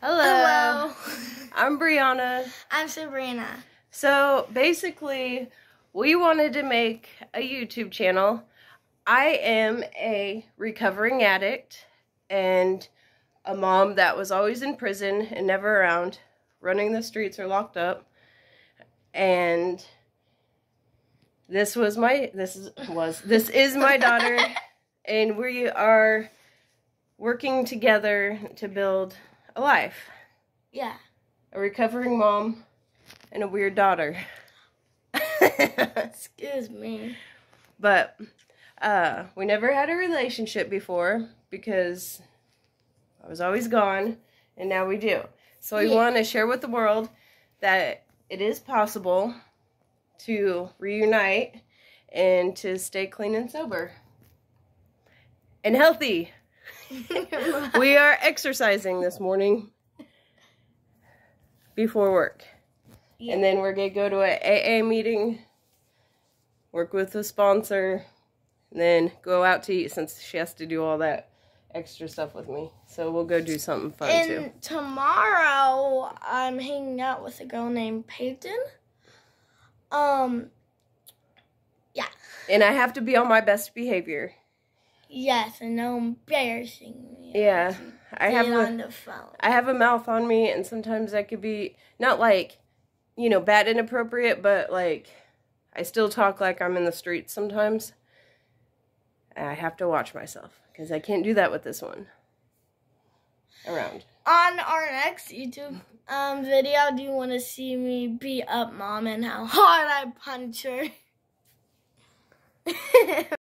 Hello. Hello. I'm Bryanna. I'm Sabrina. So basically, we wanted to make a YouTube channel. I am a recovering addict and a mom that was always in prison and never around, running the streets or locked up. And this was my this is was this is my daughter and we are working together to build a life. Yeah. A recovering mom and a weird daughter. Excuse me. but uh, we never had a relationship before because I was always gone, and now we do. So we Yeah. want to share with the world that it is possible to reunite and to stay clean and sober and healthy. we are exercising this morning before work. Yeah. And then we're going to go to a AA meeting, work with a sponsor, and then go out to eat since she has to do all that extra stuff with me. So we'll go do something fun too. and tomorrow I'm hanging out with a girl named Peyton. Um yeah. And I have to be on my best behavior. Yes, and no embarrassing me. Yeah. I have a, on the phone. I have a mouth on me and sometimes that could be not like, you know, bad inappropriate, but like I still talk like I'm in the streets sometimes. I have to watch myself because I can't do that with this one. Around. On our next YouTube um video, do you want to see me beat up mom and how hard I punch her?